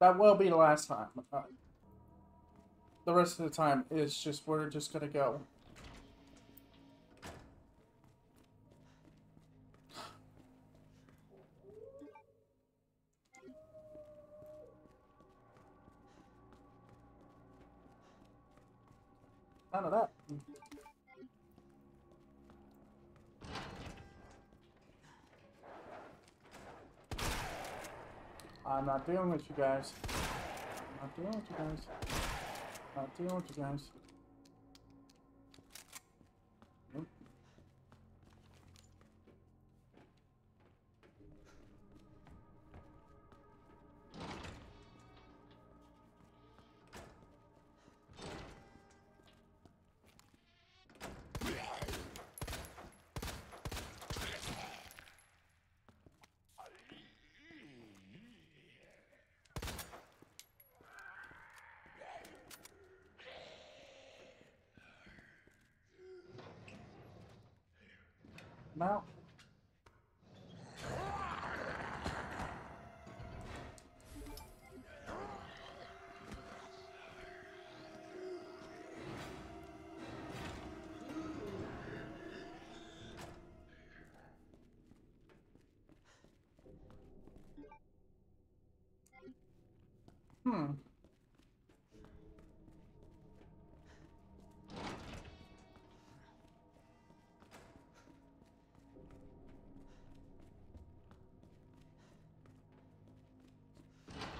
That will be the last time. Uh, the rest of the time is just we're just gonna go. Dealing with you guys. Not dealing with you guys. Not dealing with you guys.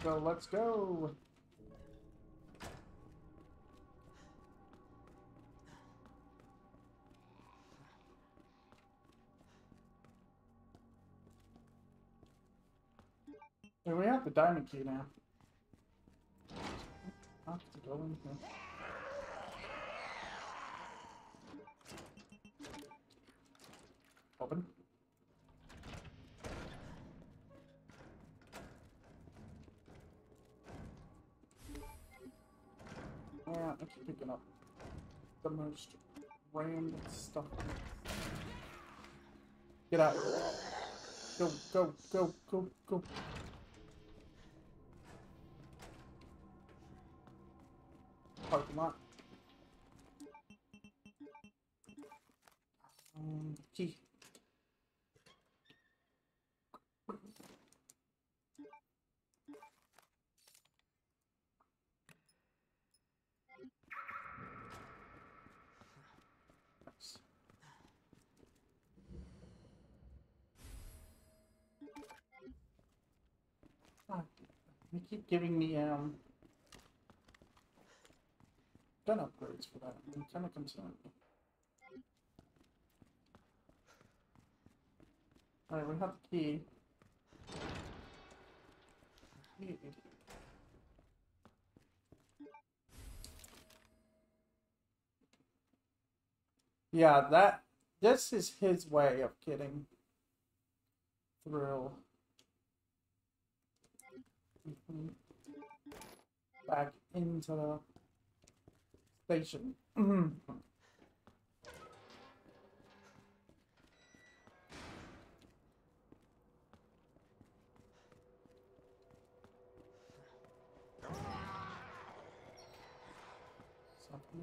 So let's go. We have the diamond key now. Have to go in here. Open. Keep picking up the most random stuff. Get out. Go, go, go, go, go. Parking lot. Um, key. Giving me um gun upgrades for that. I'm kind of concerned. Alright, we have the key. Yeah, that this is his way of getting through Mhm. Back into the station. Something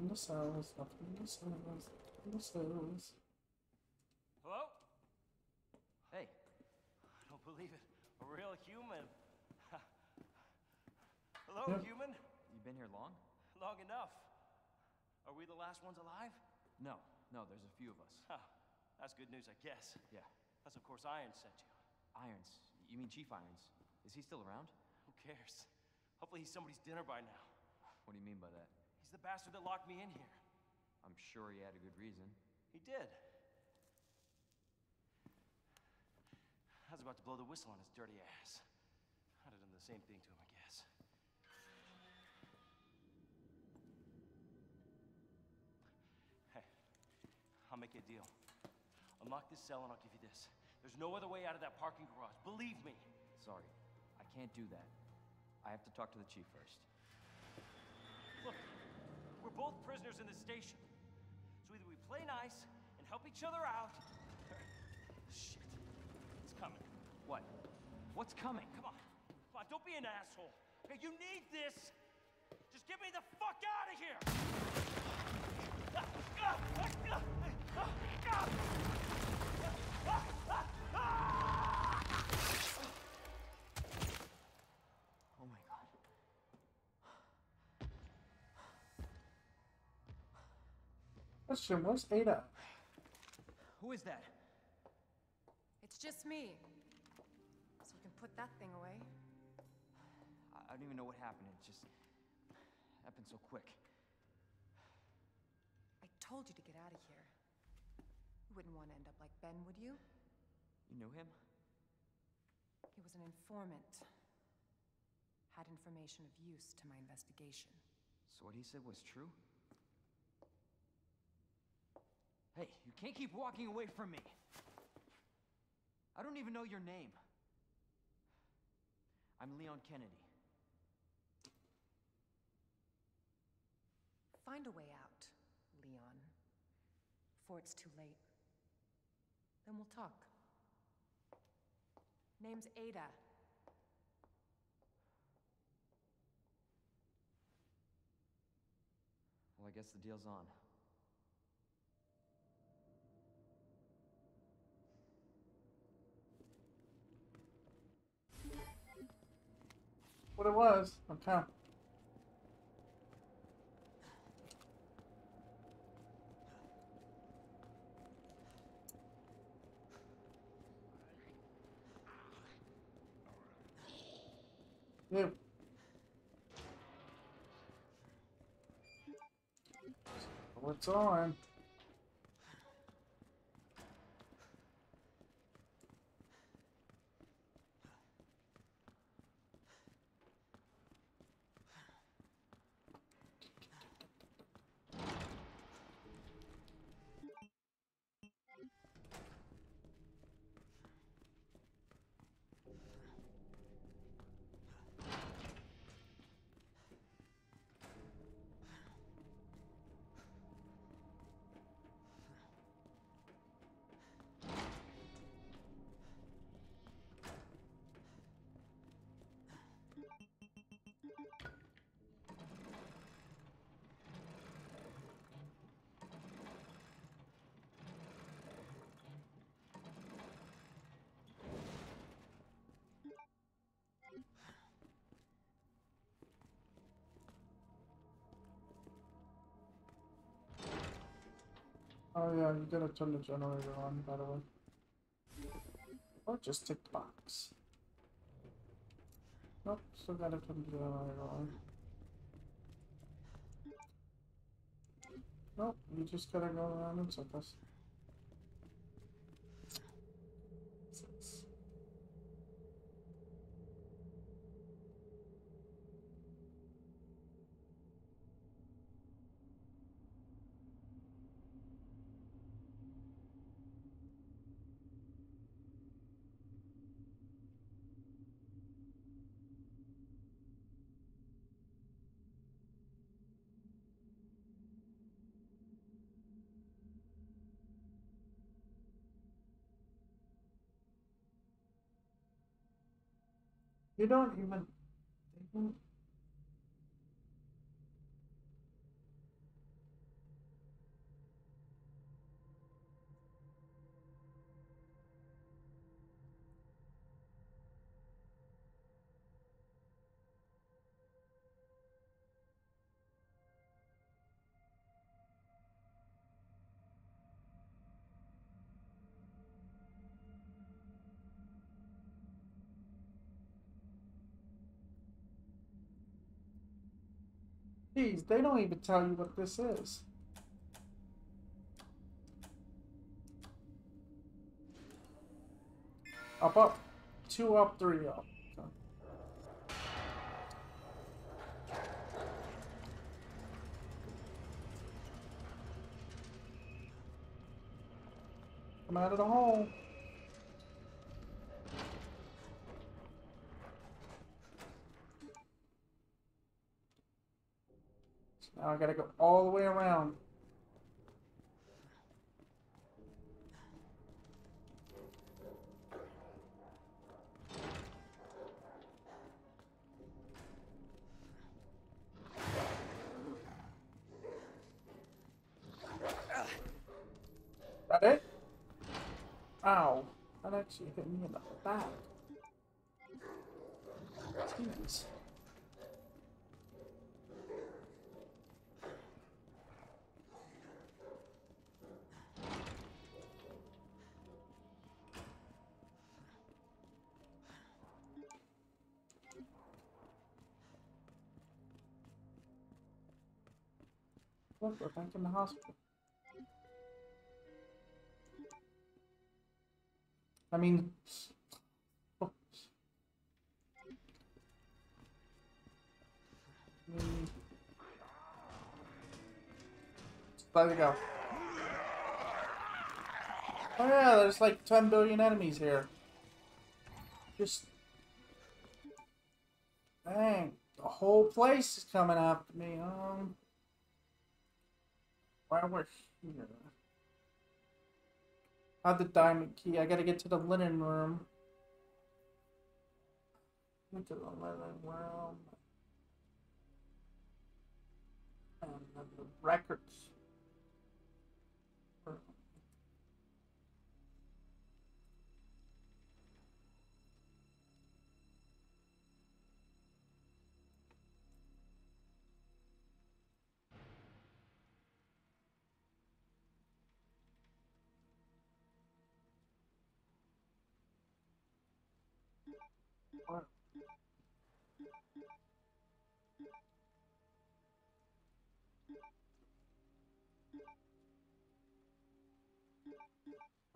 in the cells, something in the cells, something in the cells. Hello? Hey. I don't believe it. A real human. Hello, Yep. human? You been here long? Long enough. Are we the last ones alive? No, no, there's a few of us. Huh. That's good news, I guess. Yeah. That's, of course, Irons sent you. Irons. You mean Chief Irons? Is he still around? Who cares? Hopefully he's somebody's dinner by now. What do you mean by that? He's the bastard that locked me in here. I'm sure he had a good reason. He did. I was about to blow the whistle on his dirty ass. I'd have done the same thing to him, a deal. Unlock this cell and I'll give you this. There's no other way out of that parking garage. Believe me. Sorry, I can't do that. I have to talk to the chief first. Look, we're both prisoners in this station. So either we play nice and help each other out, or... Shit. It's coming. What? What's coming? Come on. Come on, don't be an asshole. Hey, you need this! Just get me the fuck out of here! Ah, ah, ah. Oh my god. Question, where's Ada? Who is that? It's just me. So you can put that thing away. I, I don't even know what happened. It just happened so quick. I told you to get out of here. You wouldn't want to end up like Ben, would you? You knew him? He was an informant. Had information of use to my investigation. So what he said was true? Hey, you can't keep walking away from me. I don't even know your name. I'm Leon Kennedy. Find a way out, Leon. Before it's too late. Then we'll talk. Name's Ada. Well, I guess the deal's on. What it was? Okay. You. What's on? Oh yeah, you gotta turn the generator on, by the way. Or just take the box. Nope, still gotta turn the generator on. Nope, you just gotta go around in circles. Six. You don't even. they don't- Jeez, they don't even tell you what this is. Up, up. Two up, three up. Come out of the hole. Now I gotta go all the way around. That it? Ow. That actually hit me in the back. Jeez. Look, we're back in the hospital. I mean, oh. Let it go. Oh yeah, there's like 10 billion enemies here. Just... Dang, the whole place is coming after me. Um... While we're here... I have the diamond key. I gotta get to the linen room. Get to the linen room. And the records.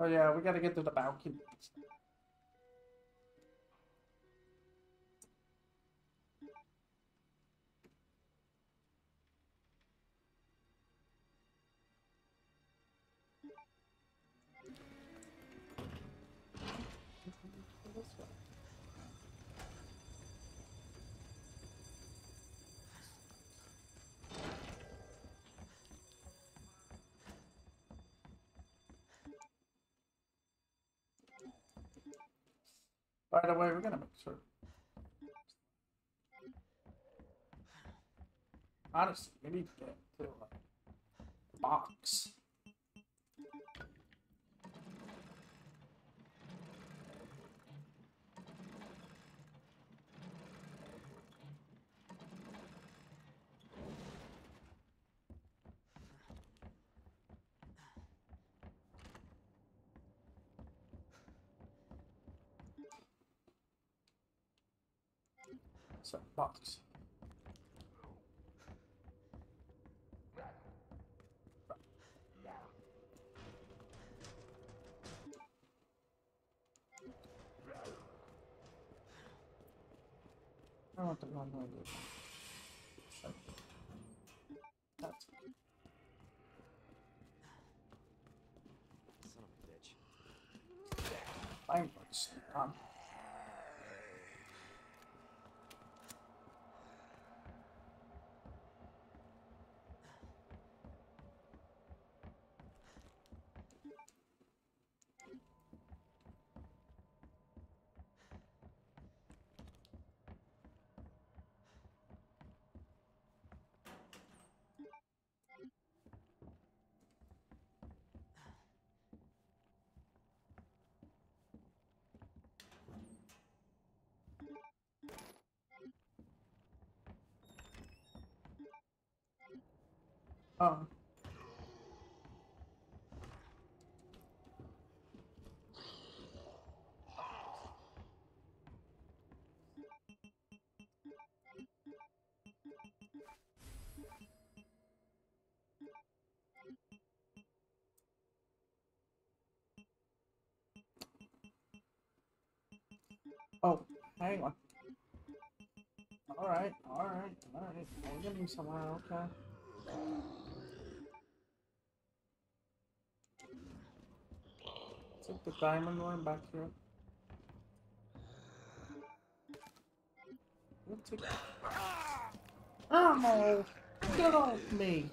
Oh yeah, we gotta get to the balcony. By the way, we're gonna make sure. Honestly, we need to get to a box. So, box. I want the wrong way That's Son of a bitch. fine. Um, Oh. Oh, hang on. Alright, alright, alright. We're getting somewhere, okay. Take the diamond one back here. We'll take Ammo! Get off me!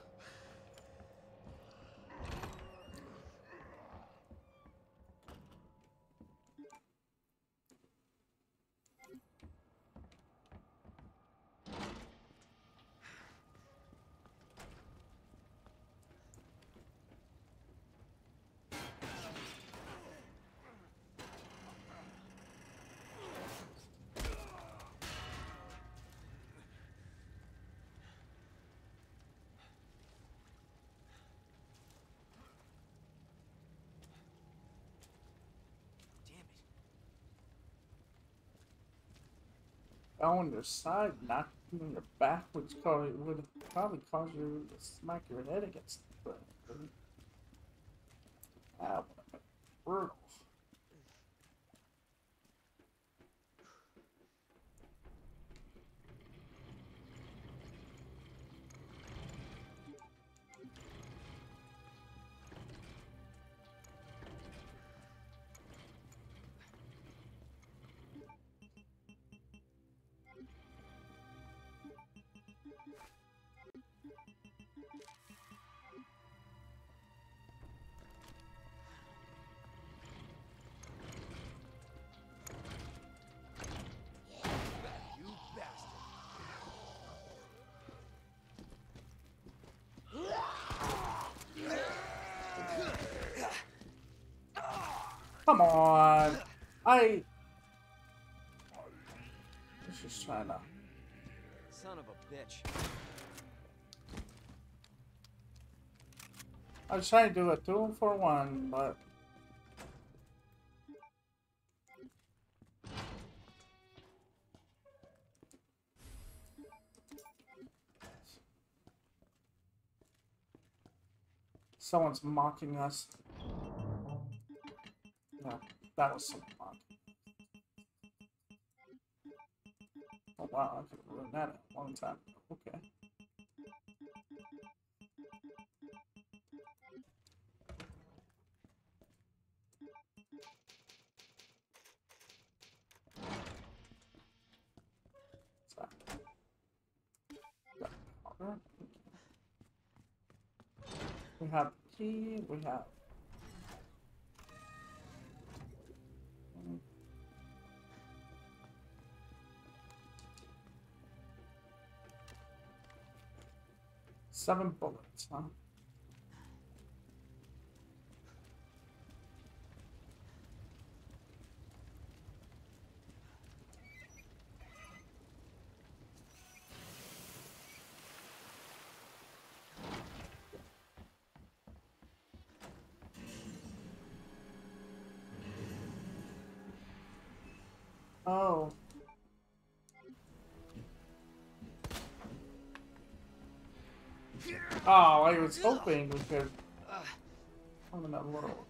On your side, you in your back, which would probably cause you to smack your head against the. That would have been brutal. Come on! I... was just trying to... Son of a bitch. I was trying to do a two for one, but... Someone's mocking us. That was so mock. Oh wow, I could have ruined that at one time. Okay. Got powder. We have key, we have seven bullets, huh? Oh. Oh, I was hoping we could find another little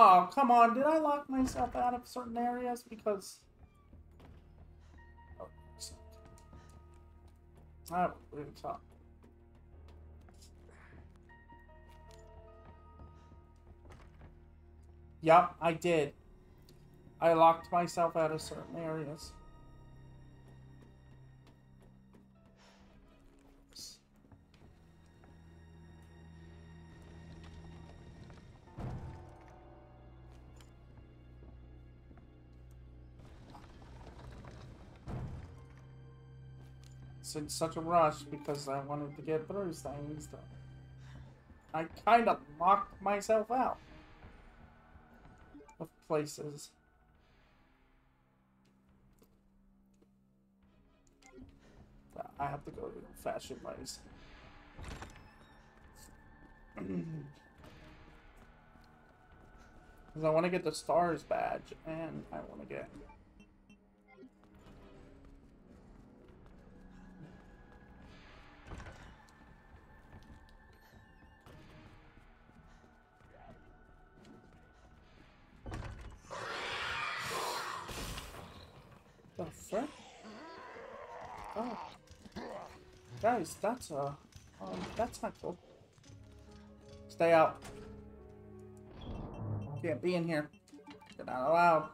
Oh, come on. Did I lock myself out of certain areas? Because... Oh. That was really tough. Yep, I did. I locked myself out of certain areas. In such a rush because I wanted to get through things I kind of locked myself out of places. But I have to go to the fashion ways. Because I want to get the stars badge and I want to get Guys, that's uh, um, that's not cool. Stay out. Can't be in here. You're not allowed.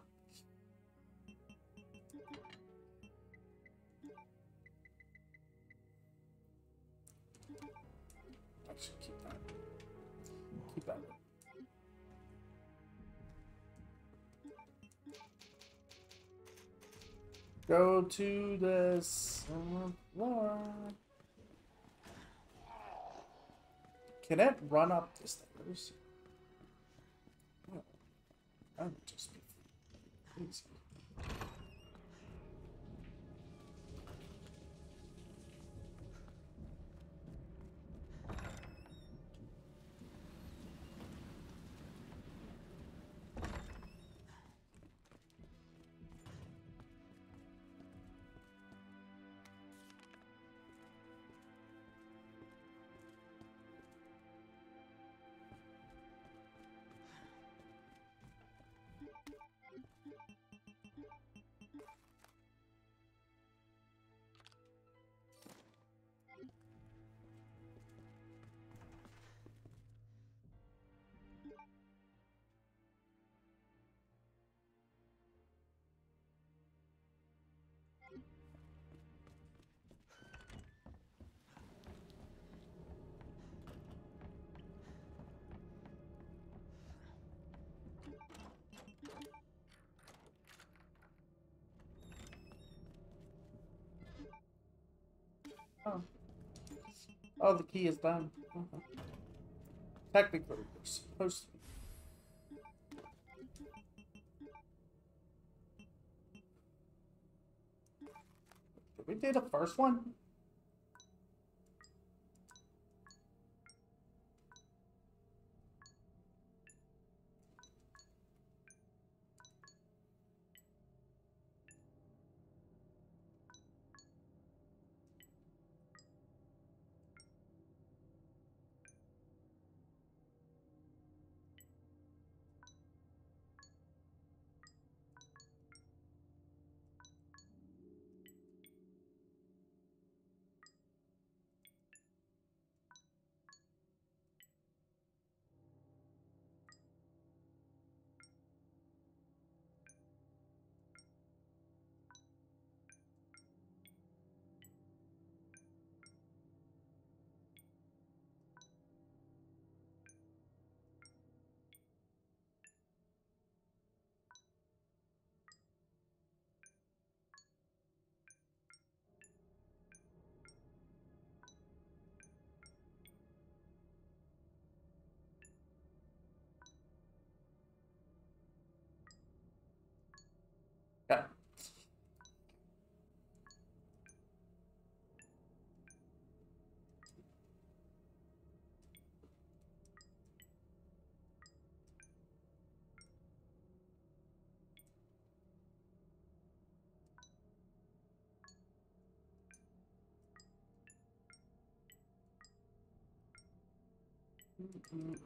Go to the seventh floor. Can it run up the stairs? No. That would just be easy. Oh. Oh, the key is done. Okay. Technically, we're supposed to. Did we do the first one? Mm-mm.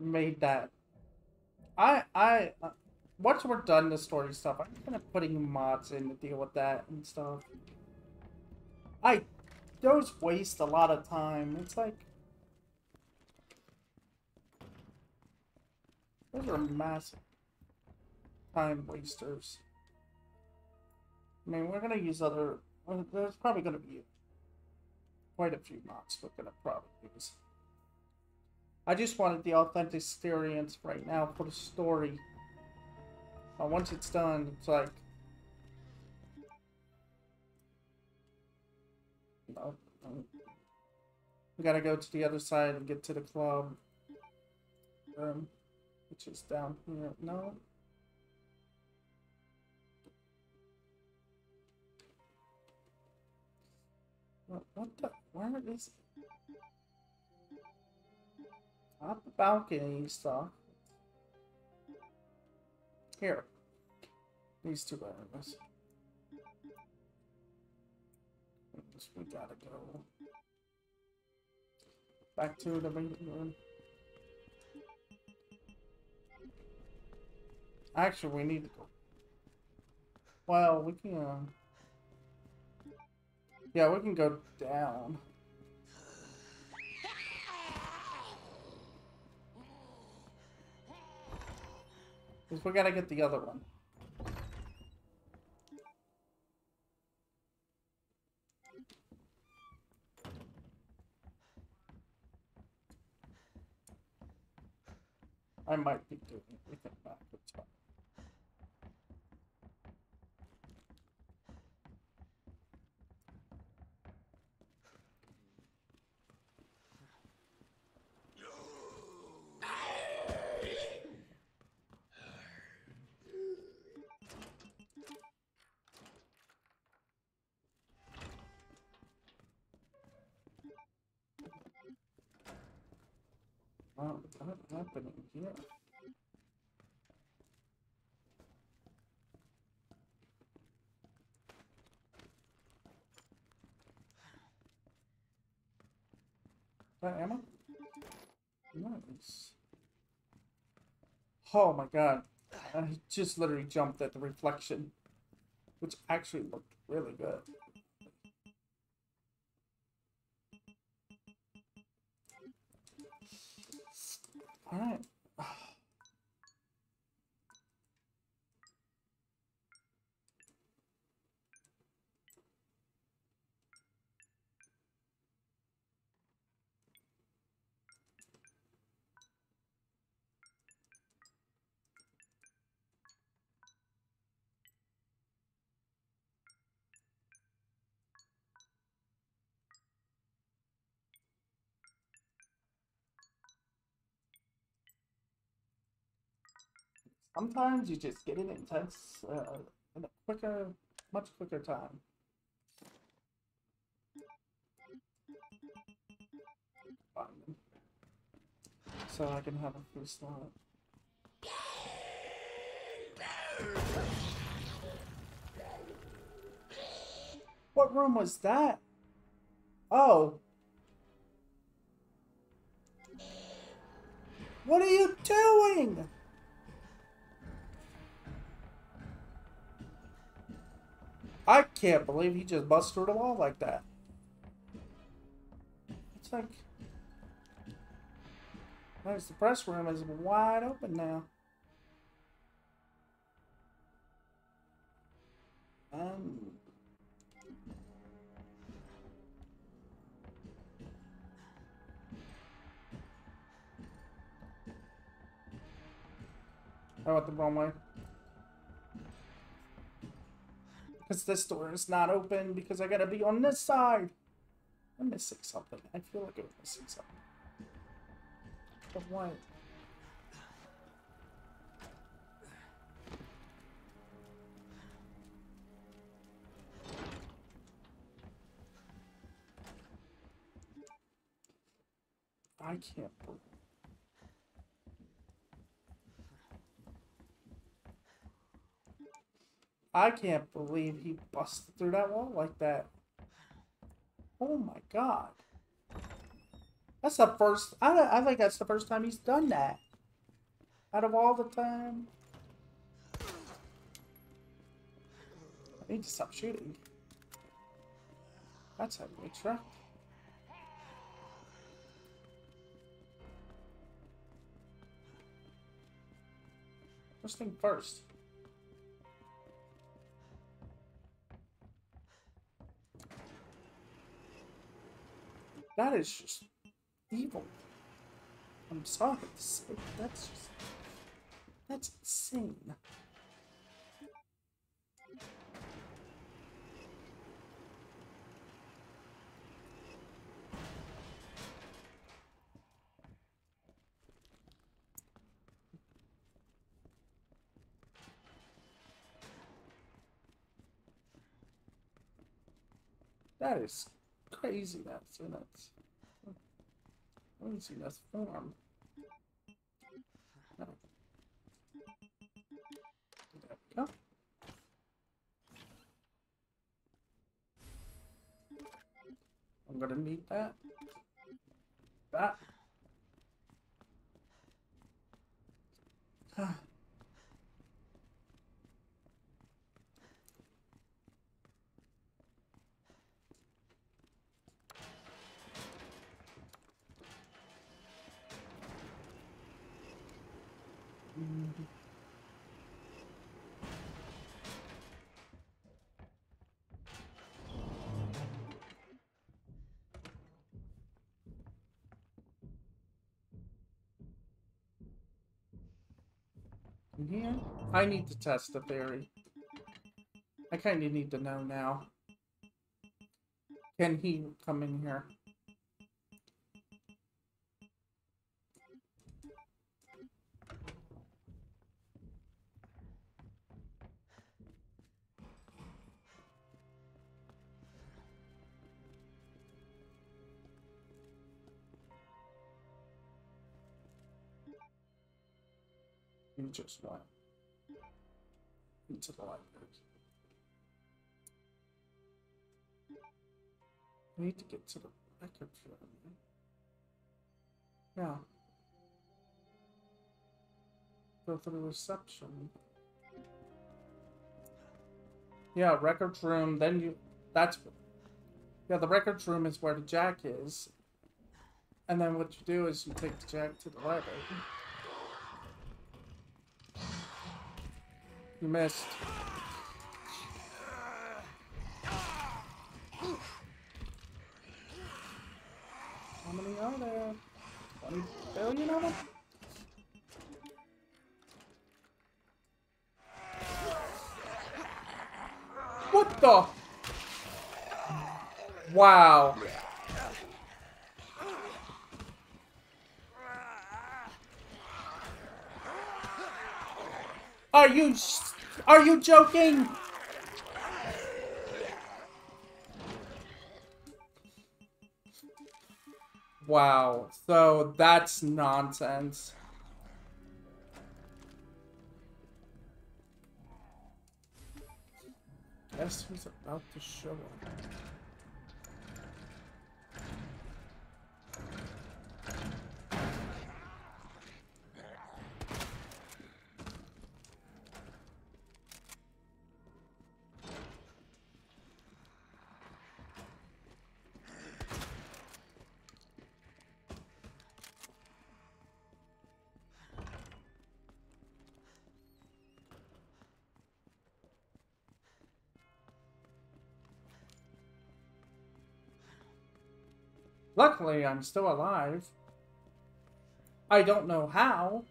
Made that. I I uh, once we're done the story stuff, I'm kind of putting mods in to deal with that and stuff. I those waste a lot of time. It's like those are massive time wasters. I mean, we're gonna use other. well, There's probably gonna be quite a few mods we're gonna probably use. I just wanted the authentic experience right now for the story. But once it's done, it's like. We gotta go to the other side and get to the club. Which is down here. No. What, what the? Where is Not the balcony stuff. Here. These two. Guess We gotta go back to the main room. Actually, we need to go. Well, we can. Uh, yeah, we can go down. Because we gotta get the other one. I might be doing everything backwards. but- Wow, what's happening here? That ammo? Nice. Oh my god. I just literally jumped at the reflection. Which actually looked really good. Alright. Sometimes you just get it intense uh, in a quicker, much quicker time. So I can have a free slot. What room was that? Oh. What are you doing? I can't believe he just busted through the wall like that. It's like... Nice, the press room is wide open now. Um... I went the wrong way. Because this door is not open because I gotta be on this side. I'm missing something. I feel like I'm missing something. But what? I can't believe I can't believe he busted through that wall like that. Oh my god. That's the first, I, I think that's the first time he's done that. Out of all the time. I need to stop shooting. That's how you attract. First thing first. That is just evil. I'm sorry to say, that's just... That's insane. That is craziness in its craziness form. No. There we go. I'm gonna need that. That. Yeah, I need to test the theory. I kind of need to know now. Can he come in here? Just went into the library. I need to get to the record room. Yeah. Go through the reception. Yeah, records room, then you that's yeah, the records room is where the jack is. And then what you do is you take the jack to the library. You missed. How many are there? 20 billion of them? What the? Wow. Are you are you joking? Wow. So that's nonsense. Guess who's about to show up? Luckily, I'm still alive. I don't know how,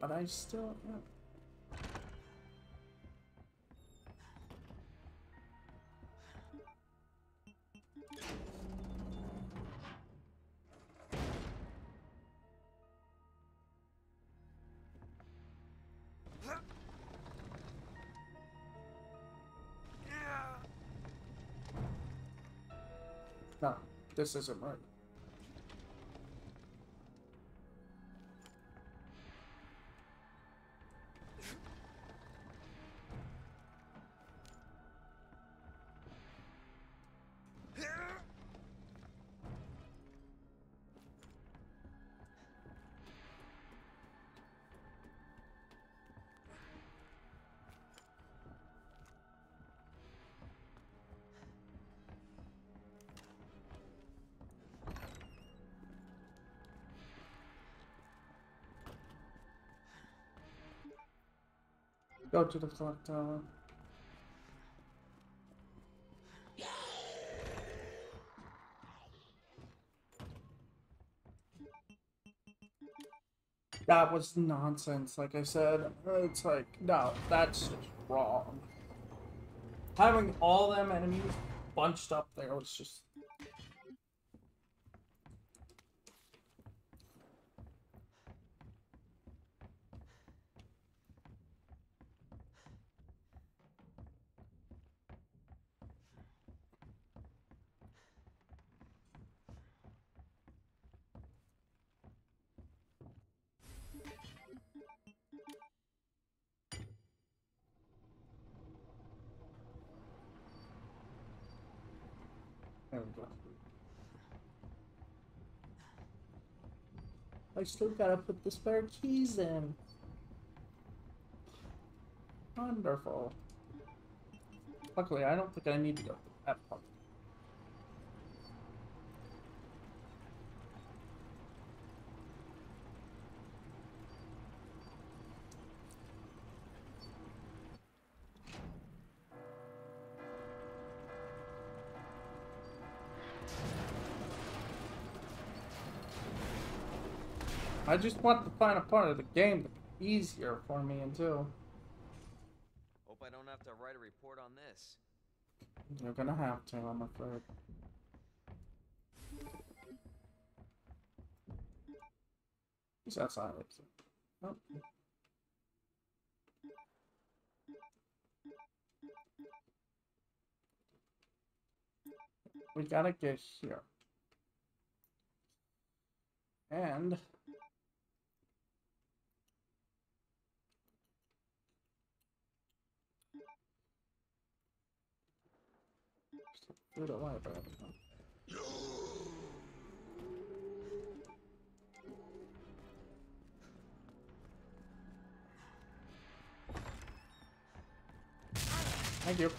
but I still am. This isn't right. Go to the clock tower. That was nonsense, like I said. It's like, no, that's just wrong. Having all them enemies bunched up there was just still gotta put the spare keys in. Wonderful. Luckily, I don't think I need to go I just want the final part of the game to be easier for me until Hope I don't have to write a report on this. you're gonna have to, I'm afraid. He's outside. Oh. We gotta get here. And Food away, bro. Thank you.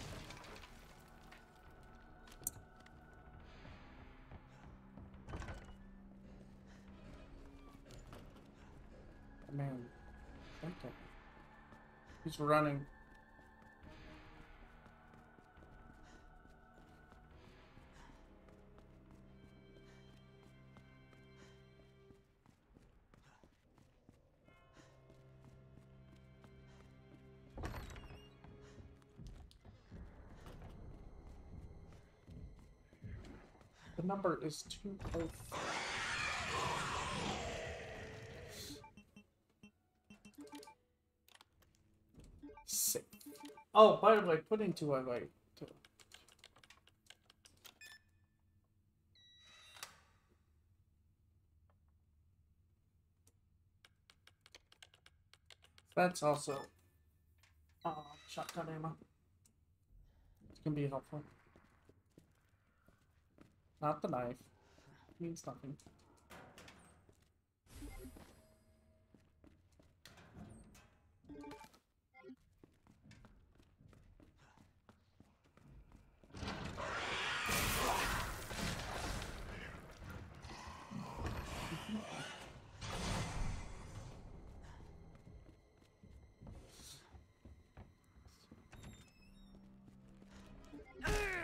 Man. He's running. Number is 204. Safe. Oh, by the way, put in 208. Two. That's also uh, shotgun ammo. It can be helpful. Not the knife. It Means nothing.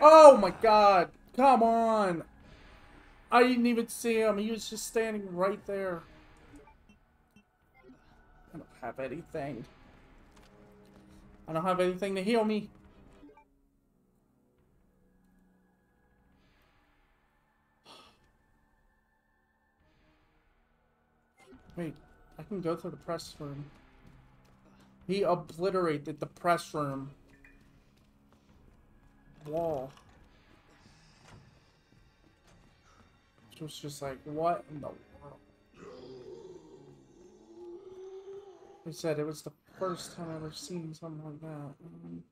Oh my god! Come on! I didn't even see him. He was just standing right there. I don't have anything. I don't have anything to heal me. Wait, I can go through the press room. He obliterated the press room wall. It was just like, what in the world? They said it was the first time I ever seen something like that. Um,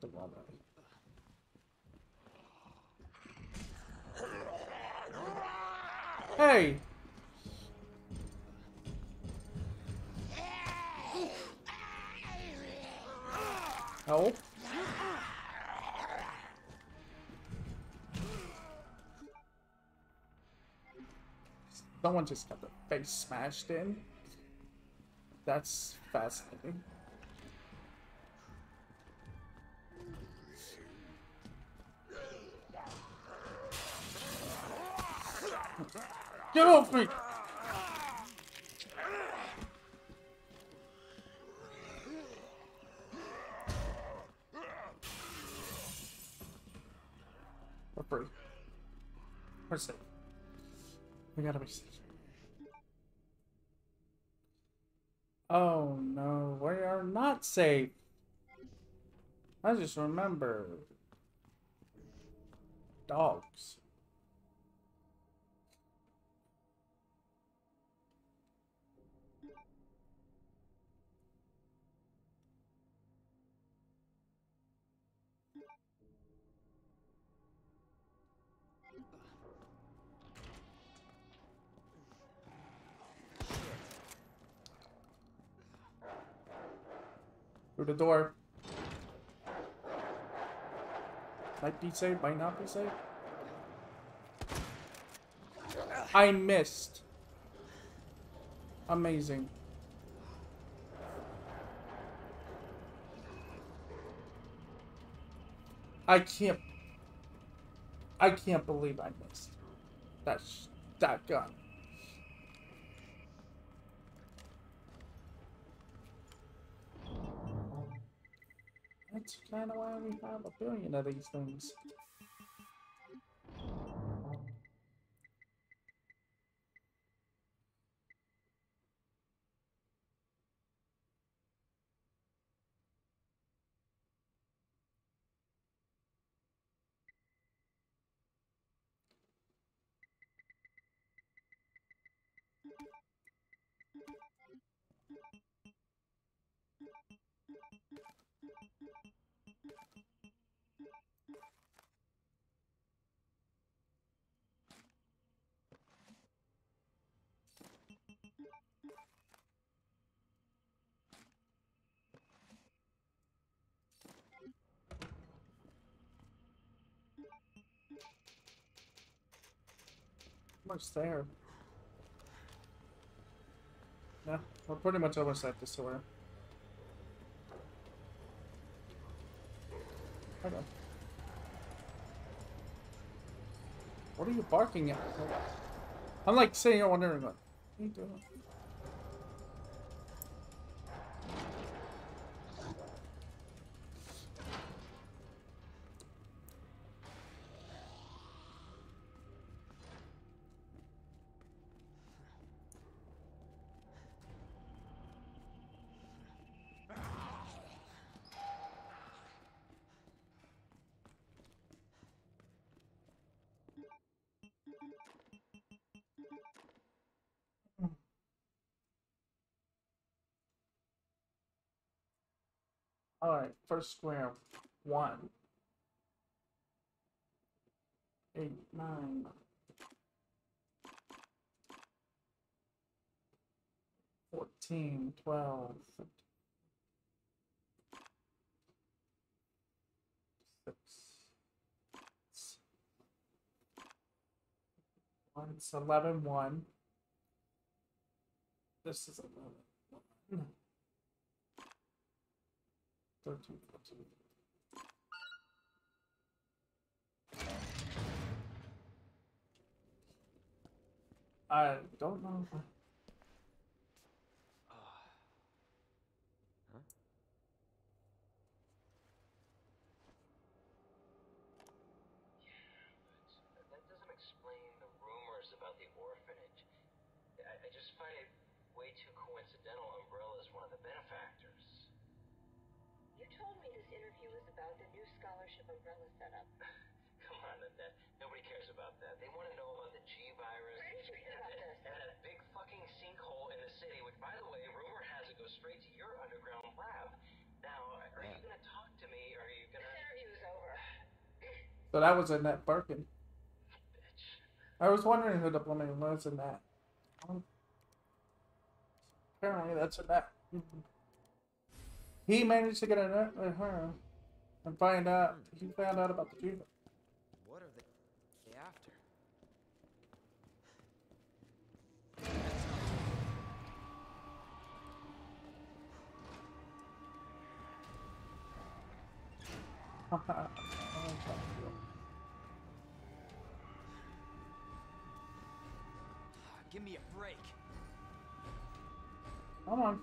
the wrong Hey! Help? Someone just got their face smashed in. That's fascinating. Get off me! We're. We gotta be safe. Oh no, we are not safe. I just remember. dogs. Through the door. Might be safe, might not be safe. I missed. Amazing. I can't. I can't believe I missed. That's that gun. Kind of why we have a billion of these things. Almost there. Yeah, we're pretty much almost at the sewer. Hold on. What are you barking at? I'm like sitting here wondering what, what are you doing? Alright, first square. One. Eight, nine. Fourteen, twelve. Six. One, it's eleven, one. This is eleven. one. 13, 14. I don't know if I... That doesn't explain the rumors about the orphanage. I, I just find it way too coincidental Umbrella's one of the benefactors. You told me this interview was about the new scholarship umbrella setup. Come on, Annette. Nobody cares about that. They want to know about the G virus. Where did you hear about this? and that big fucking sinkhole in the city, which, by the way, rumor has it goes straight to your underground lab. Now, are you going to talk to me, or are you going This to... interview is over. So that was Annette Birkin. Bitch. I was wondering who the woman was in that. Um, Apparently that's Annette. He managed to get Annette with her and find out, he found out about the Juva. What are they, they after? Give me a break. Come on.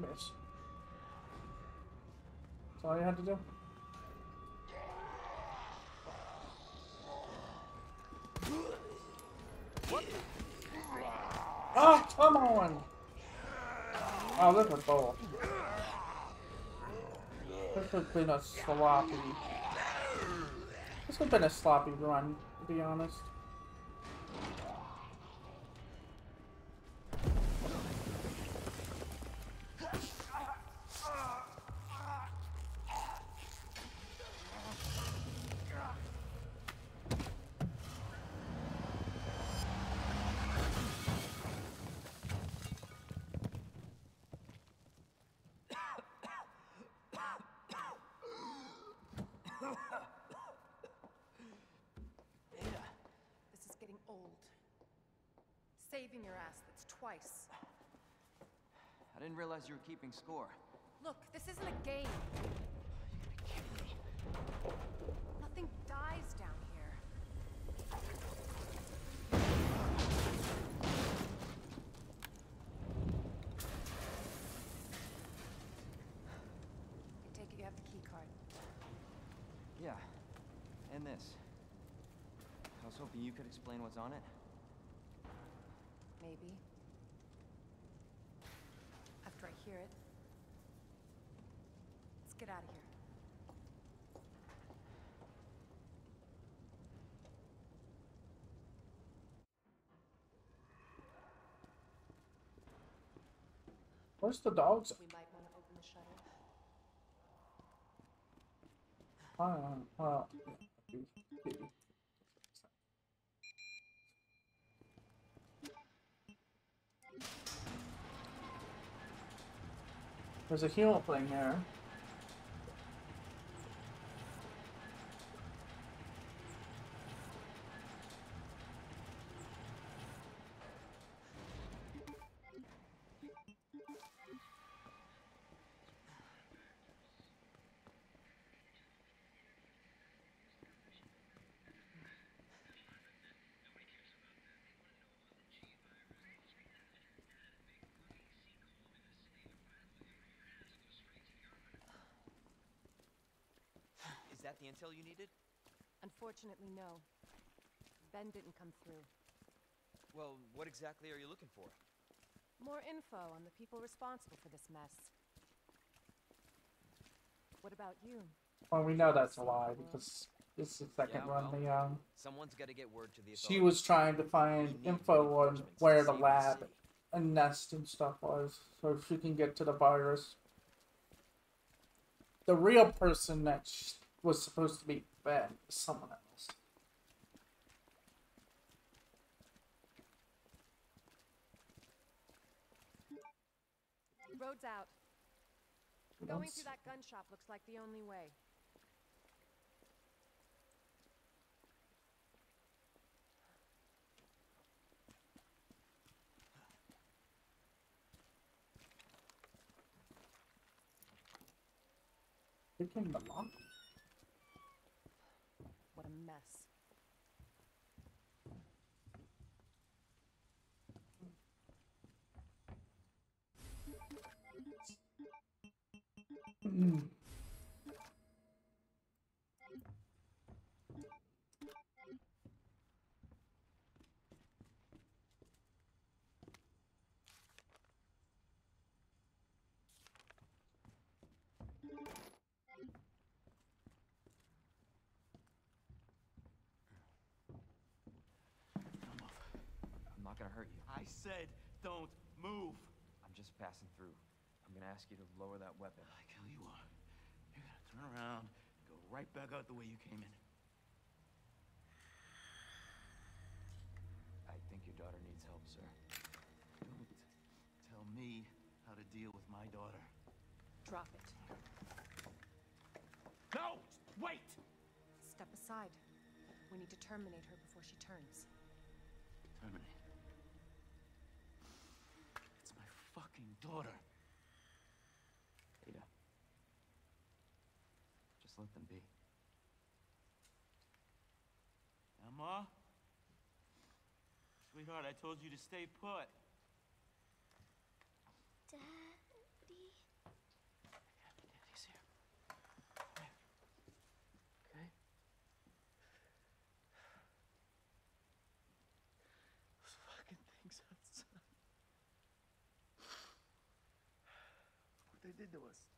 That's all you had to do. Oh, come on! Oh, look at ball. This has been a sloppy. This has been a sloppy run, to be honest. This is getting old. Saving your ass, that's twice. I didn't realize you were keeping score. Look, this isn't a game. Nothing dies down here. I take it you have the key card. Yeah. And this. I was hoping you could explain what's on it. Maybe. After I hear it. Let's get out of here. Where's the dogs? We might want to open the shutter. There's a heal thing there. Is the intel you needed? Unfortunately, no. Ben didn't come through. Well, what exactly are you looking for? More info on the people responsible for this mess. What about you? Well, we know that's a lie because this is the second Yeah, run. The um, Someone's got to get word to the authorities. she was trying to find info on where the lab and nest and stuff was, so she can get to the virus. The real person that sh- was supposed to be bad someone else. Road's out. We Going through that gun shop looks like the only way. Picking the lock. Mm. I'm not gonna hurt you. I said don't move. I'm just passing through. I'm gonna ask you to lower that weapon. Like hell you are. You're gonna turn around, and go right back out the way you came in. I think your daughter needs help, sir. Don't tell me how to deal with my daughter. Drop it. No! Wait! Step aside. We need to terminate her before she turns. Terminate. It's my fucking daughter. Ada. Just let them be. Emma? Sweetheart, I told you to stay put. Daddy? Daddy's here. Come here. Okay? Those fucking things outside. What they did to us.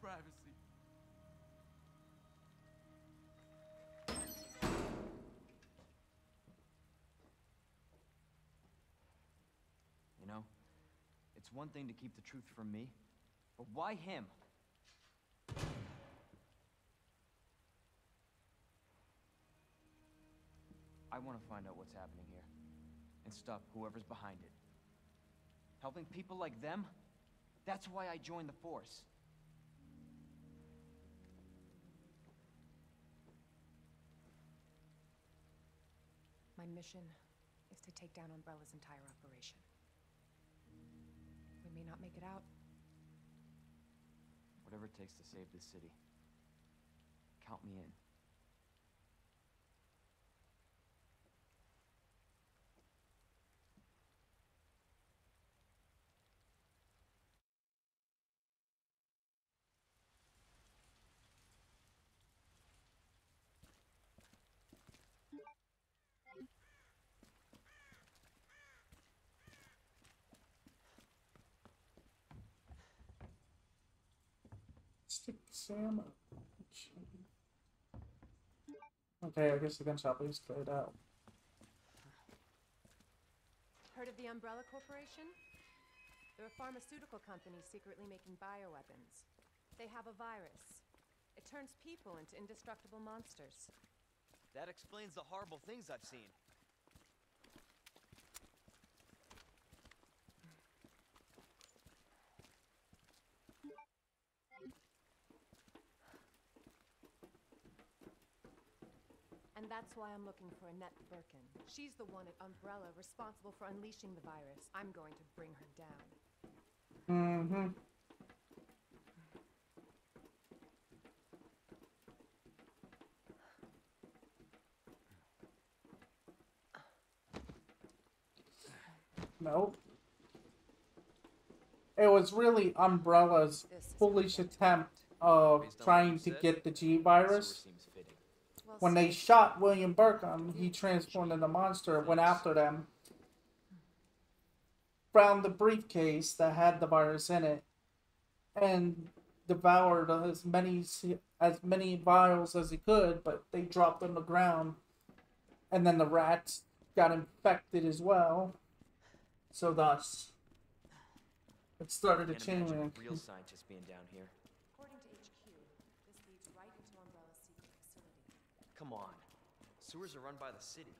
privacy. You know, it's one thing to keep the truth from me, but why him? I want to find out what's happening here and stop whoever's behind it. Helping people like them? That's why I joined the Force. My mission is to take down Umbrella's entire operation. We may not make it out. Whatever it takes to save this city. Count me in. Stick Sam. up. Okay, I guess the gun shop is cleared out. Heard of the Umbrella Corporation? They're a pharmaceutical company secretly making bioweapons. They have a virus. It turns people into indestructible monsters. That explains the horrible things I've seen. That's why I'm looking for Annette Birkin. She's the one at Umbrella responsible for unleashing the virus. I'm going to bring her down. Mm-hmm. Nope. It was really Umbrella's foolish attempt of Based on what trying to get the G Sewer virus. Seems fitting. Well When they shot William Birkin, he transformed into a monster, and went after them, found the briefcase that had the virus in it, and devoured as many as many vials as he could. But they dropped on the ground, and then the rats got infected as well. So thus, it started a Can't chain reaction. real scientists being down here. According to HQ, this leads right into Umbrella's secret facility. Come on. Sewers are run by the city.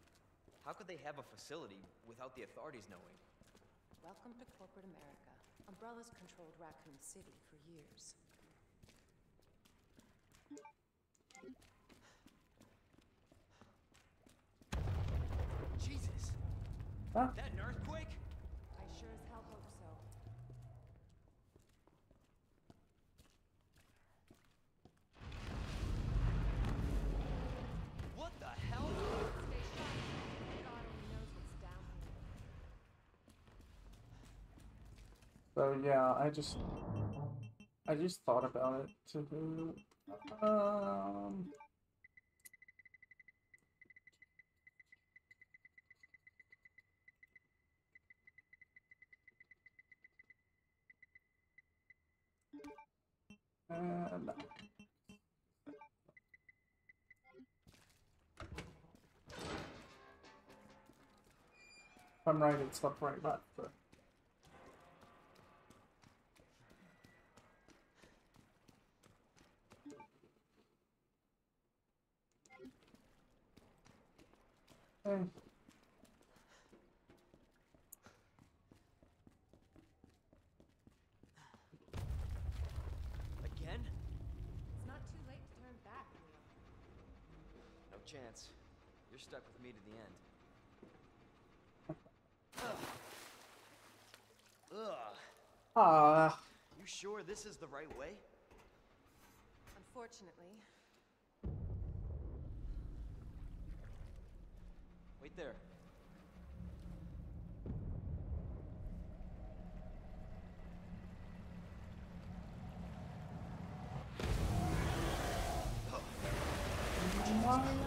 How could they have a facility without the authorities knowing? Welcome to corporate America. Umbrella's controlled Raccoon City for years. Jesus! Huh? That an earthquake? I sure as hell hope so. What the hell? Stay sharp. God only knows what's down here. So yeah, I just I just thought about it to um and I'm right, it's left, right, left, but Mm. Again? It's not too late to turn back, Leon. No chance. You're stuck with me to the end. Ugh. Aww. You sure this is the right way? Unfortunately, Wait there. my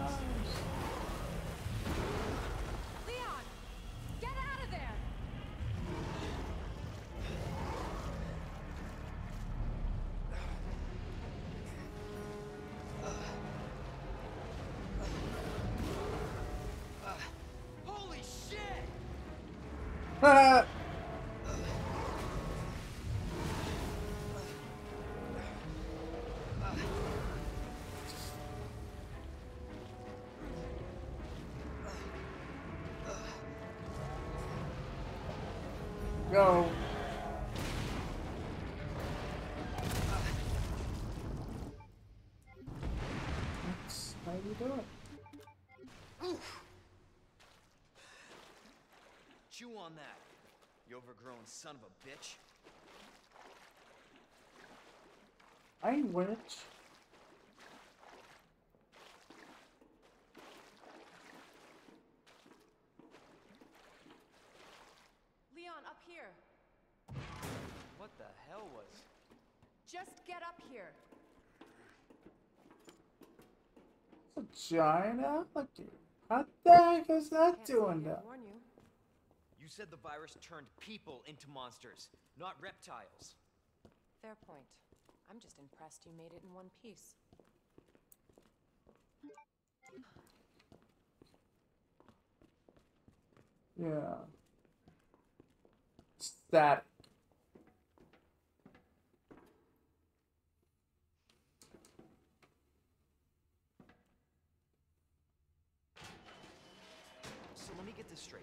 Do it. Chew on that, you overgrown son of a bitch. I witch. Leon, up here. What the hell was... Just get up here. It's a giant alligator. What the heck is that Can't doing I didn't there? you. You said the virus turned people into monsters, not reptiles. Fair point. I'm just impressed you made it in one piece. Yeah. Static. So let me get this straight.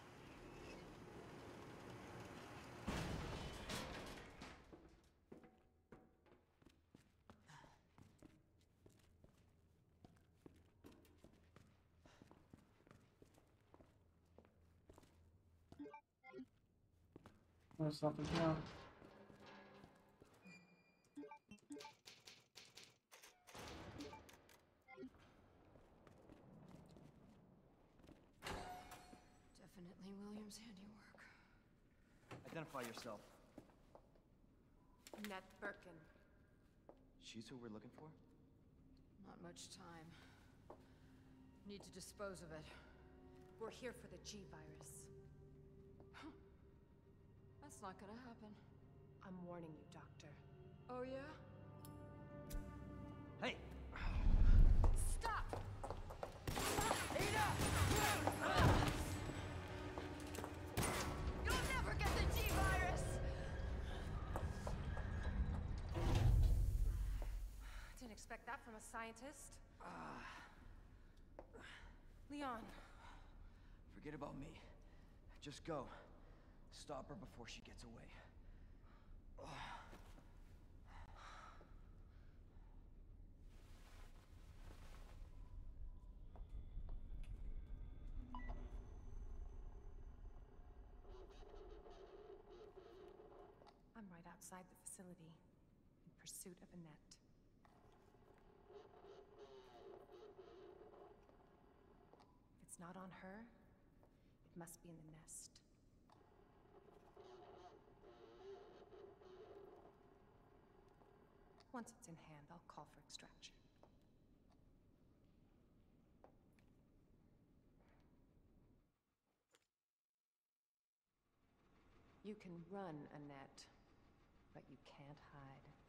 There's nothing here. Definitely William's handiwork. Identify yourself. Annette Birkin. She's who we're looking for? Not much time. Need to dispose of it. We're here for the G virus. That's not gonna happen. I'm warning you, Doctor. Oh yeah? Hey! Stop! You'll never get the G virus! Didn't expect that from a scientist. Ah. Leon, Forget about me. Just go. Stop her before she gets away. I'm right outside the facility, in pursuit of Annette. If it's not on her, it must be in the nest. Once it's in hand, I'll call for extraction. You can run, Annette, but you can't hide.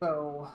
So